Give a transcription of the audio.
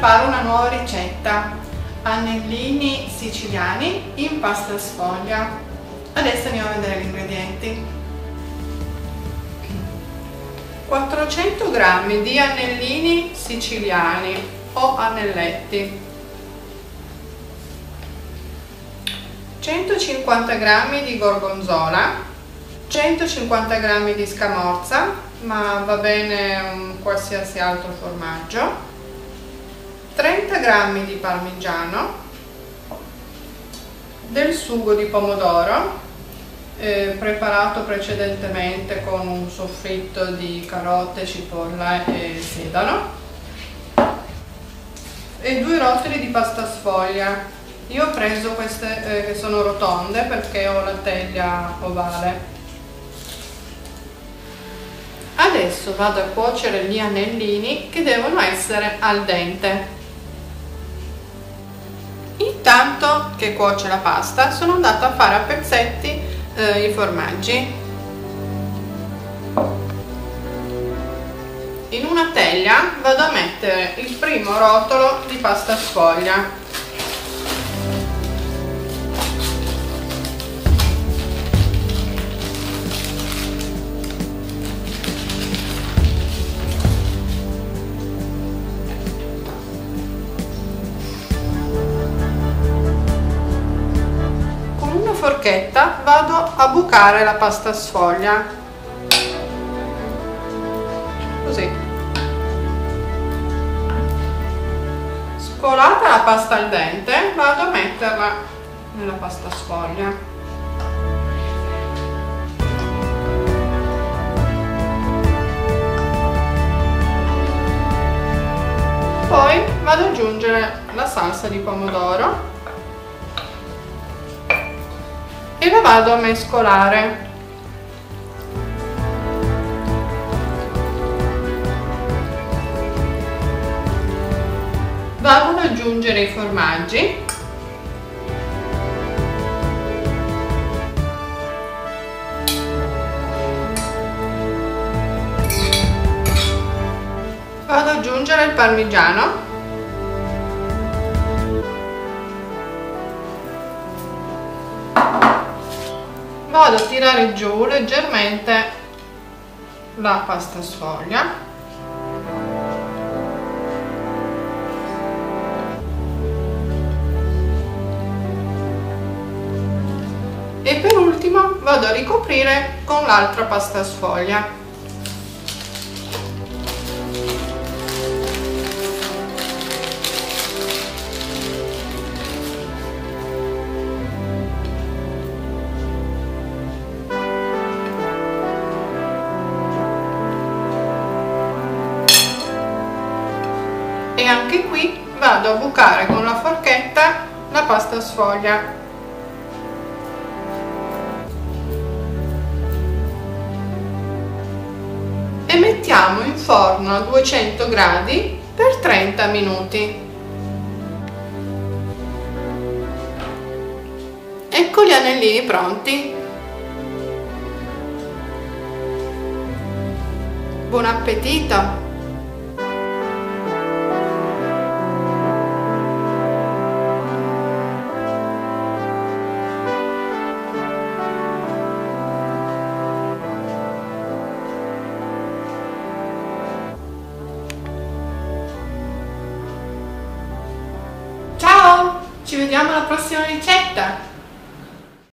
Preparo una nuova ricetta, anellini siciliani in pasta sfoglia. Adesso andiamo a vedere gli ingredienti. 400 g di anellini siciliani o anelletti, 150 g di gorgonzola, 150 g di scamorza, ma va bene un qualsiasi altro formaggio, 30 g di parmigiano, del sugo di pomodoro eh, preparato precedentemente con un soffritto di carote, cipolla e sedano e due rotoli di pasta sfoglia. Io ho preso queste eh, che sono rotonde perché ho la teglia ovale. Adesso vado a cuocere gli anellini che devono essere al dente intanto che cuoce la pasta sono andata a fare a pezzetti eh, i formaggi. In una teglia vado a mettere il primo rotolo di pasta sfoglia forchetta vado a bucare la pasta sfoglia. Così. Scolata la pasta al dente vado a metterla nella pasta sfoglia. Poi vado ad aggiungere la salsa di pomodoro e vado a mescolare. Vado ad aggiungere i formaggi. Vado ad aggiungere il parmigiano vado a tirare giù leggermente la pasta sfoglia. E per ultimo vado a ricoprire con l'altra pasta sfoglia anche qui vado a bucare con la forchetta la pasta sfoglia. E mettiamo in forno a 200 gradi per 30 minuti. Ecco gli anellini pronti. Buon appetito Ci vediamo alla prossima ricetta!